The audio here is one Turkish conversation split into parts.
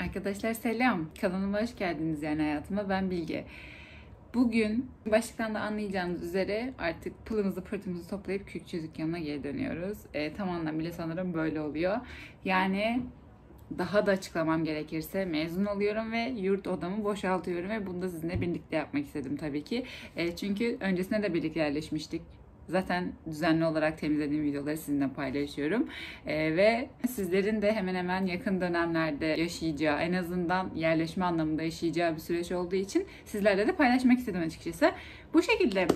Arkadaşlar selam. Kanalıma hoş geldiniz yani hayatıma. Ben Bilge. Bugün başlıktan da anlayacağınız üzere artık pılımızı pırtımızı toplayıp Kürkçü dükkanına geri dönüyoruz. E, tam anlamıyla sanırım böyle oluyor. Yani daha da açıklamam gerekirse mezun oluyorum ve yurt odamı boşaltıyorum ve bunu da sizinle birlikte yapmak istedim tabii ki. E, çünkü öncesinde de birlikte yerleşmiştik Zaten düzenli olarak temizlediğim videoları sizinle paylaşıyorum. Ee, ve sizlerin de hemen hemen yakın dönemlerde yaşayacağı, en azından yerleşme anlamında yaşayacağı bir süreç olduğu için sizlerle de paylaşmak istedim açıkçası. Bu şekilde.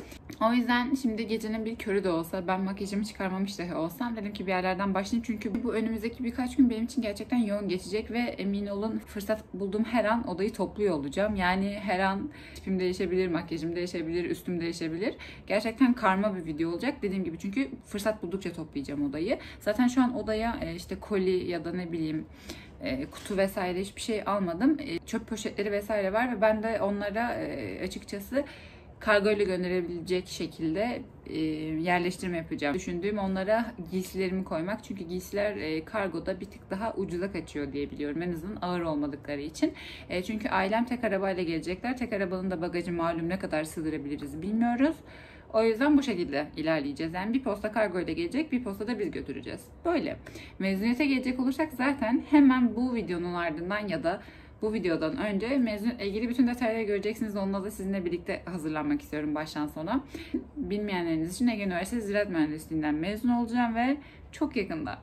O yüzden şimdi gecenin bir körü de olsa ben makyajımı çıkarmamış dahi olsam dedim ki bir yerlerden başlayayım. Çünkü bu önümüzdeki birkaç gün benim için gerçekten yoğun geçecek ve emin olun fırsat bulduğum her an odayı topluyor olacağım. Yani her an tipim değişebilir, makyajım değişebilir, üstüm değişebilir. Gerçekten karma bir video olacak. Dediğim gibi çünkü fırsat buldukça toplayacağım odayı. Zaten şu an odaya e, işte koli ya da ne bileyim e, kutu vesaire hiçbir şey almadım. E, çöp poşetleri vesaire var ve ben de onlara açıkçası kargo ile gönderebilecek şekilde e, yerleştirme yapacağım. Düşündüğüm onlara giysilerimi koymak. Çünkü giysiler e, kargoda bir tık daha ucuza kaçıyor diye biliyorum. En azından ağır olmadıkları için. E, çünkü ailem tek arabayla gelecekler. Tek arabanın da bagajı malum ne kadar sığdırabiliriz bilmiyoruz. O yüzden bu şekilde ilerleyeceğiz. Yani bir posta kargo ile gelecek, bir posta da biz götüreceğiz. Böyle. Mezuniyete gelecek olursak zaten hemen bu videonun ardından ya da bu videodan önce mezuniyetle ilgili bütün detayları göreceksiniz. Onunla da sizinle birlikte hazırlanmak istiyorum baştan sona. Bilmeyenleriniz için Ege Üniversitesi Ziraat Mühendisliğinden mezun olacağım ve çok yakında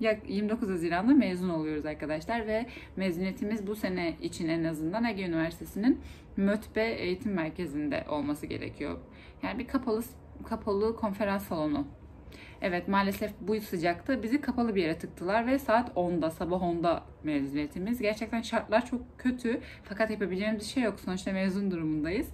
29 Haziran'da mezun oluyoruz arkadaşlar ve mezuniyetimiz bu sene için en azından Ege Üniversitesi'nin MÖTBE Eğitim Merkezi'nde olması gerekiyor. Yani bir kapalı kapalı konferans salonu Evet maalesef bu sıcakta bizi kapalı bir yere tıktılar ve saat 10'da sabah 10'da mezuniyetimiz. Gerçekten şartlar çok kötü fakat yapabileceğimiz bir şey yok. Sonuçta mezun durumundayız.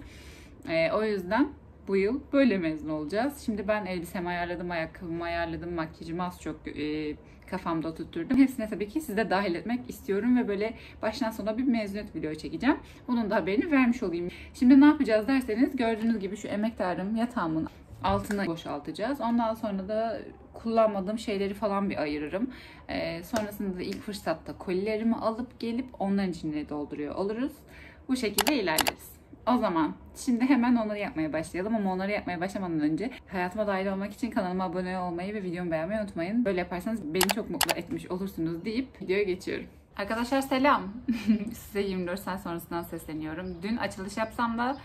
Ee, o yüzden bu yıl böyle mezun olacağız. Şimdi ben elbisemi ayarladım, ayakkabımı ayarladım, makyajımı az çok e, kafamda tutturdum. Hepsine tabii ki size dahil etmek istiyorum ve böyle baştan sona bir mezuniyet video çekeceğim. Bunun da haberini vermiş olayım. Şimdi ne yapacağız derseniz gördüğünüz gibi şu emektarım yatağımın altına boşaltacağız. Ondan sonra da kullanmadığım şeyleri falan bir ayırırım. Ee, sonrasında da ilk fırsatta kolilerimi alıp gelip onların içine dolduruyor oluruz. Bu şekilde ilerleriz. O zaman şimdi hemen onları yapmaya başlayalım ama onları yapmaya başlamadan önce hayatıma dahil olmak için kanalıma abone olmayı ve videomu beğenmeyi unutmayın. Böyle yaparsanız beni çok mutlu etmiş olursunuz deyip videoya geçiyorum. Arkadaşlar selam. Size 24 saat sonrasından sesleniyorum. Dün açılış yapsam da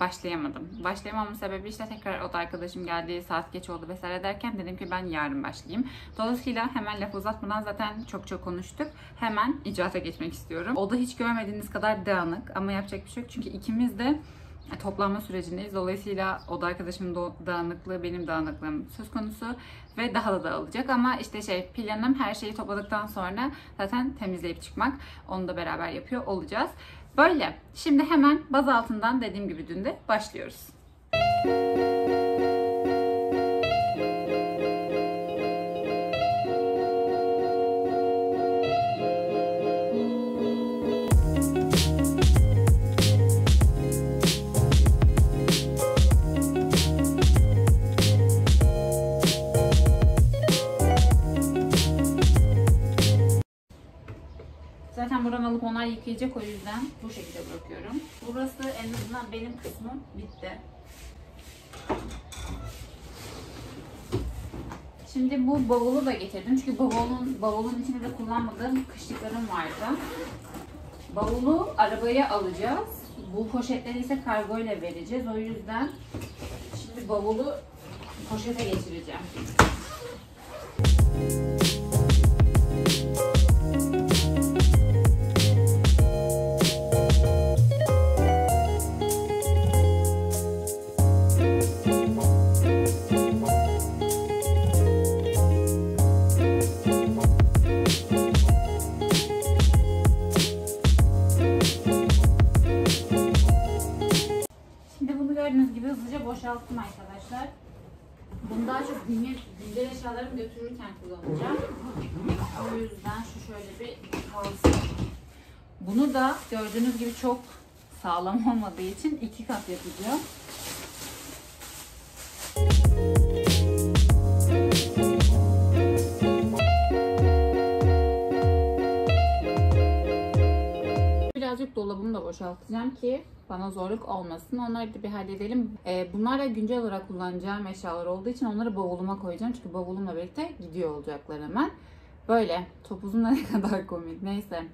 başlayamadım. Başlayamamın sebebi işte tekrar o da arkadaşım geldi, saat geç oldu vesaire derken dedim ki ben yarın başlayayım. Dolayısıyla hemen laf uzatmadan zaten çok çok konuştuk. Hemen icraata geçmek istiyorum. O da hiç görmediğiniz kadar dağınık ama yapacak bir şey yok. Çünkü ikimiz de toplanma sürecindeyiz. Dolayısıyla o da arkadaşımın dağınıklığı benim dağınıklığım söz konusu ve daha da dağılacak ama işte şey planım her şeyi topladıktan sonra zaten temizleyip çıkmak. Onu da beraber yapıyor olacağız. Böyle. Şimdi hemen baz altından dediğim gibi dün de başlıyoruz. Zaten yıkayacak o yüzden bu şekilde bırakıyorum. Burası en azından benim kısmım bitti. Şimdi bu bavulu da getirdim. Çünkü bavulun, bavulun içinde de kullanmadığım kışlıklarım vardı. Bavulu arabaya alacağız. Bu poşetleri ise kargo ile vereceğiz. O yüzden şimdi bavulu poşete geçireceğim. Sağlam olmadığı için iki kat yapacağım. dolabımı da boşaltacağım ki bana zorluk olmasın. Onları da bir halledelim. Ee, bunlar da güncel olarak kullanacağım eşyalar olduğu için onları bavuluma koyacağım. Çünkü bavulumla birlikte gidiyor olacaklar hemen. Böyle. Topuzum ne kadar komik. Neyse.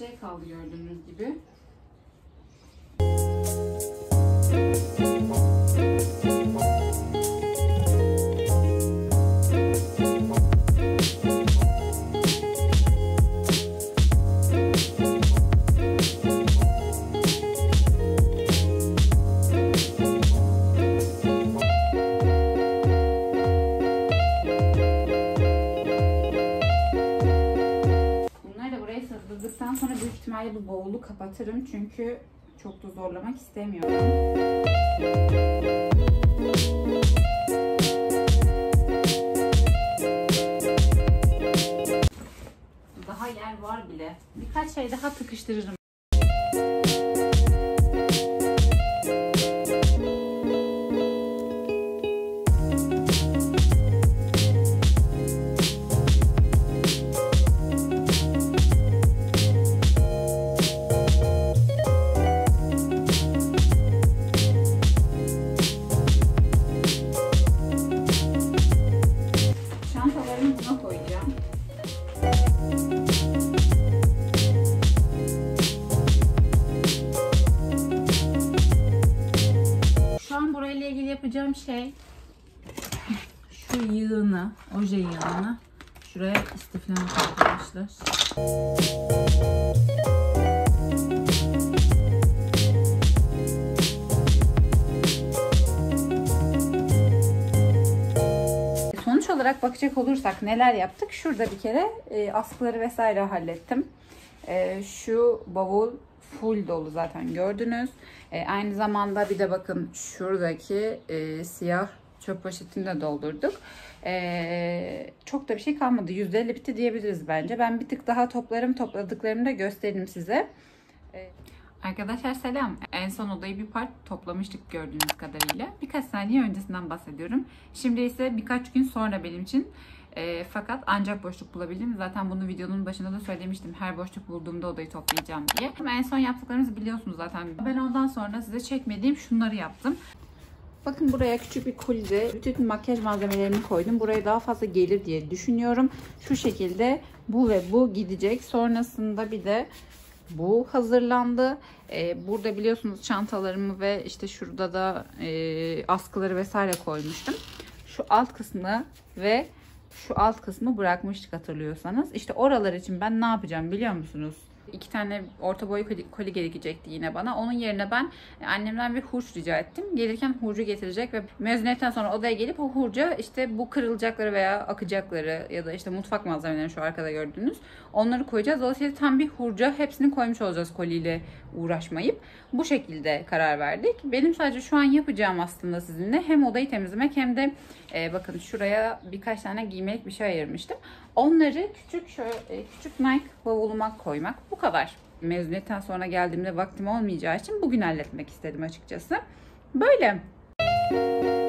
Şey kaldı gördüğünüz gibi. Kapatırım çünkü çok da zorlamak istemiyorum. Daha yer var bile. Birkaç şey daha tıkıştırırım. Burayla ilgili yapacağım şey şu yığını, oje yığını şuraya istiflemek arkadaşlar. Sonuç olarak bakacak olursak neler yaptık? Şurada bir kere e, askıları vesaire hallettim. E, şu bavul full dolu zaten gördünüz. E, aynı zamanda bir de bakın şuradaki e, siyah çöp poşetini de doldurduk. E, çok da bir şey kalmadı. %50 bitti diyebiliriz bence. Ben bir tık daha toplarım topladıklarımı da göstereyim size. E, Arkadaşlar selam. En son odayı bir part toplamıştık gördüğünüz kadarıyla. Birkaç saniye öncesinden bahsediyorum. Şimdi ise birkaç gün sonra benim için. E, fakat ancak boşluk bulabildim. Zaten bunu videonun başında da söylemiştim. Her boşluk bulduğumda odayı toplayacağım diye. En son yaptıklarımızı biliyorsunuz zaten. Ben ondan sonra size çekmediğim şunları yaptım. Bakın buraya küçük bir kulide bütün makyaj malzemelerimi koydum. Buraya daha fazla gelir diye düşünüyorum. Şu şekilde bu ve bu gidecek. Sonrasında bir de bu hazırlandı. Ee, burada biliyorsunuz çantalarımı ve işte şurada da e, askıları vesaire koymuştum. Şu alt kısmı ve şu alt kısmı bırakmıştık hatırlıyorsanız. İşte oralar için ben ne yapacağım biliyor musunuz? İki tane orta boy koli, koli gerekecekti yine bana. Onun yerine ben annemden bir hurç rica ettim. Gelirken hurcu getirecek ve mezuniyetten sonra odaya gelip o hurca işte bu kırılacakları veya akacakları ya da işte mutfak malzemeleri şu arkada gördüğünüz onları koyacağız. Dolayısıyla tam bir hurca hepsini koymuş olacağız koliyle uğraşmayıp. Bu şekilde karar verdik. Benim sadece şu an yapacağım aslında sizinle hem odayı temizlemek hem de e, bakın şuraya birkaç tane giymelik bir şey ayırmıştım. Onları küçük şöyle e, küçük Nike bavuluma koymak. Bu kadar. Mezuniyetten sonra geldiğimde vaktim olmayacağı için bugün halletmek istedim açıkçası. Böyle. Bu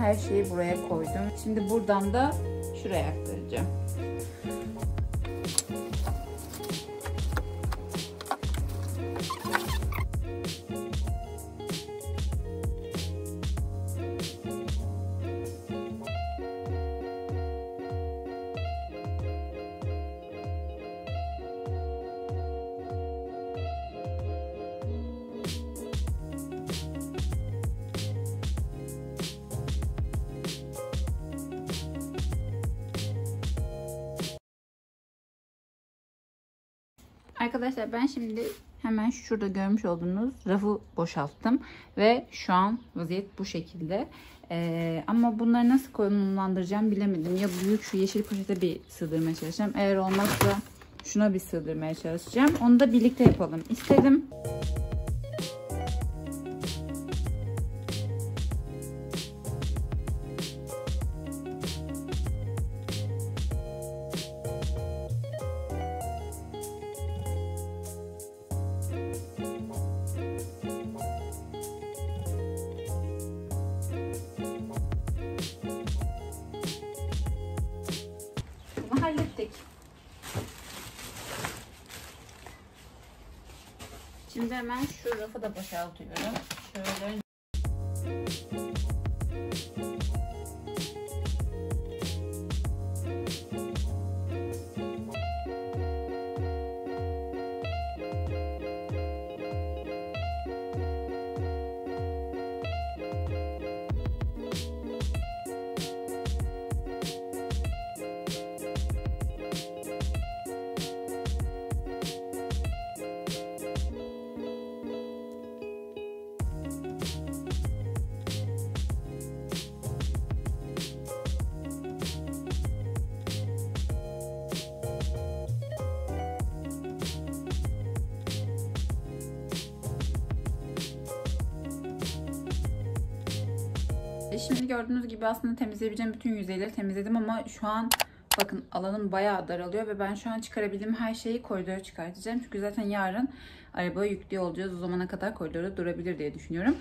her şeyi buraya koydum. Şimdi buradan da şuraya Arkadaşlar ben şimdi hemen şurada görmüş olduğunuz rafı boşalttım ve şu an vaziyet bu şekilde. Ee, ama bunları nasıl konumlandıracağım bilemedim. Ya büyük şu yeşil poşete bir sığdırmaya çalışacağım. Eğer olmazsa şuna bir sığdırmaya çalışacağım. Onu da birlikte yapalım istedim. Bunu Şimdi hemen şu rafı da boşaltıyorum. Şimdi gördüğünüz gibi aslında temizleyebileceğim bütün yüzeyleri temizledim ama şu an bakın alanım bayağı daralıyor ve ben şu an çıkarabildiğim her şeyi koridora çıkartacağım. Çünkü zaten yarın arabaya yüklüyor olacağız. O zamana kadar koridorda durabilir diye düşünüyorum.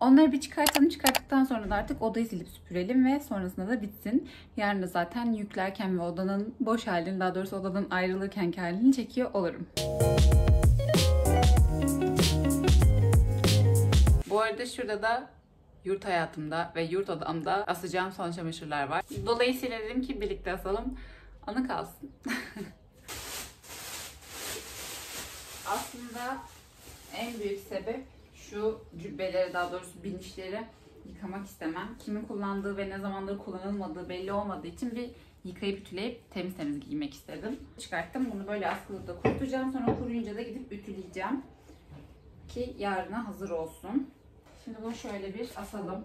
Onları bir çıkartalım. Çıkarttıktan sonra da artık odayı silip süpürelim ve sonrasında da bitsin. Yarın da zaten yüklerken ve odanın boş halini, daha doğrusu odadan ayrılırken halini çekiyor olurum. Bu arada şurada da yurt hayatımda ve yurt odamda asacağım son çamaşırlar var. Dolayısıyla dedim ki birlikte asalım. Anı kalsın. Aslında en büyük sebep şu cübbeleri daha doğrusu binişleri yıkamak istemem. Kimin kullandığı ve ne zamandır kullanılmadığı belli olmadığı için bir yıkayıp ütüleyip temiz temiz giymek istedim. Çıkarttım. Bunu böyle askılıkta kurutacağım. Sonra kuruyunca da gidip ütüleyeceğim. Ki yarına hazır olsun. Şimdi bunu şöyle bir asalım.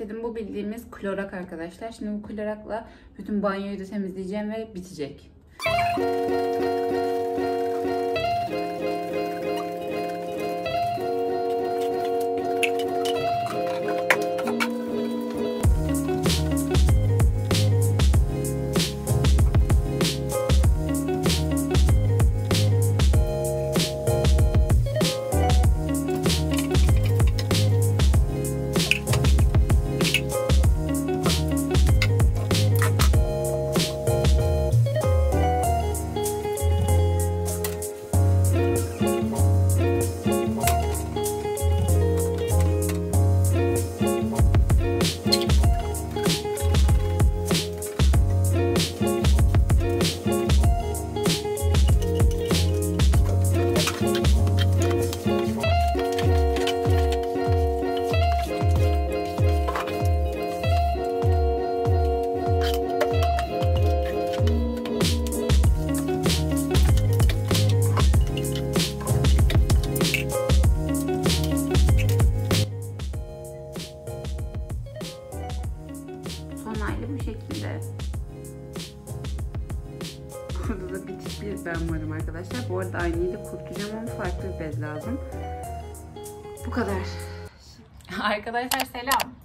İstedim. Bu bildiğimiz klorak arkadaşlar. Şimdi bu klorakla bütün banyoyu da temizleyeceğim ve bitecek.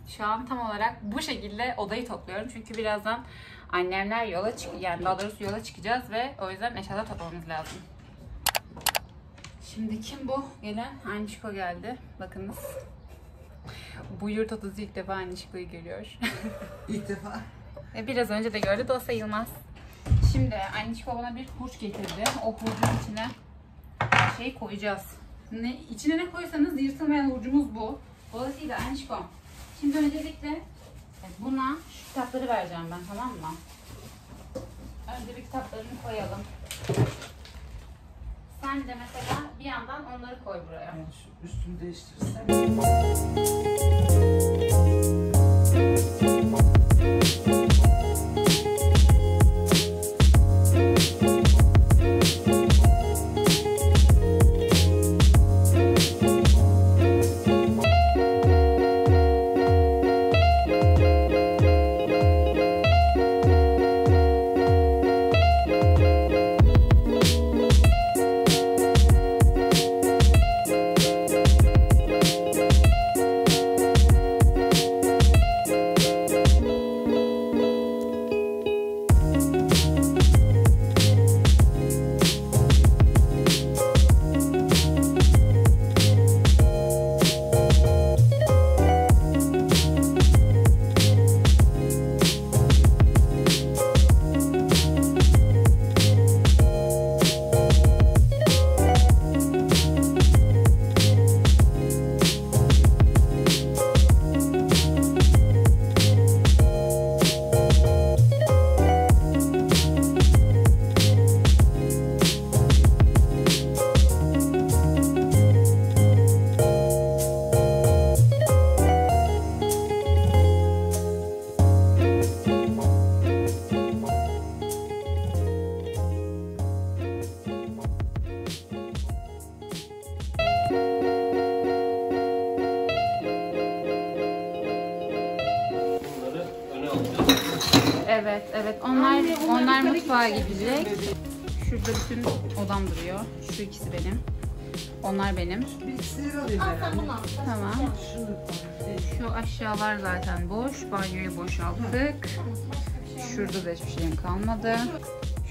Şu an tam olarak bu şekilde odayı topluyorum. Çünkü birazdan annemler yola çık yani daha doğrusu yola çıkacağız ve o yüzden eşyalar toplamamız lazım. Şimdi kim bu? Gelen Anişko geldi. Bakınız. Bu yurt odası ilk defa Anişko'yu görüyor. İlk defa. Ve biraz önce de gördü de o sayılmaz. Şimdi Anişko bana bir hurç getirdi. O hurcun içine şey koyacağız. Ne, içine ne koysanız yırtılmayan hurcumuz bu. Dolayısıyla Anişko. Şimdi öncelikle buna şu kitapları vereceğim ben tamam mı? Önce bir kitaplarını koyalım. Sen de mesela bir yandan onları koy buraya. Ben şu üstümü değiştirirsem. Evet, evet. Onlar onlar mutfağa gidecek. Şurada bütün odam duruyor. Şu ikisi benim. Onlar benim. Bir sihir alayım herhalde. Tamam. Şu aşağılar zaten boş. Banyoyu boşalttık. Şurada da hiçbir şeyim kalmadı.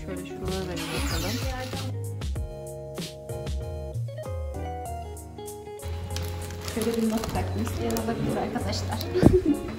Şöyle şuralara da bir bakalım. Şöyle bir not bıraktım. İsteyen alabilir arkadaşlar.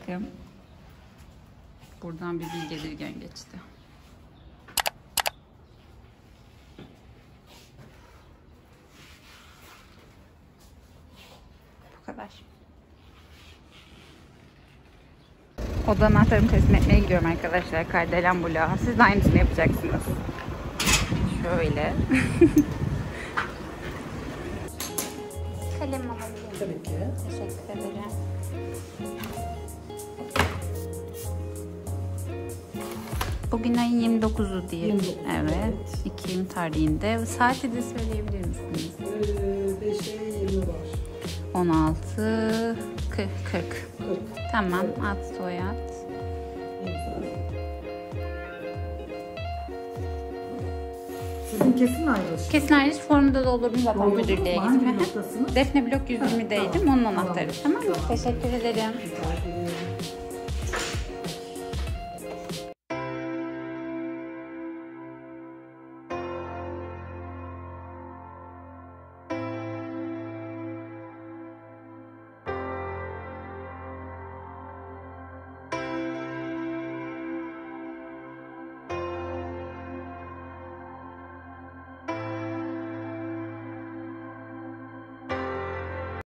Bakın. Buradan bir bilgedirgen geçti. Bu kadar. Oda anahtarımı teslim etmeye gidiyorum arkadaşlar. Kardelen bloğa. Siz de aynısını yapacaksınız. Şöyle. Kalem alabilirim. Tabii ki. Teşekkür ederim. Bugün ayın 29'u diye. 29, Evet. evet. 2 tarihinde. Saati de söyleyebilir misiniz? Ee, 5'e 20 var. 16 40. 40. 40. Tamam. Soyad. İmza. Sizin kesin ayrılış. Kesin doldurdum zaten Doldurdunuz müdürlüğe mu? Hangi gidip. bloktasınız? Defne blok 120'deydim. tamam. Onun anahtarı. Tamam. Tamam? Tamam. Teşekkür ederim. Rica ederim.